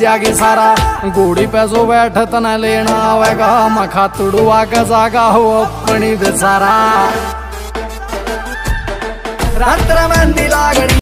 जागी सारा गोडी पैसो जो बैठ तना लेना आवेगा मखा तुड़ुआ का जागा हो अपनी बेचारा रात्र में लागड़ी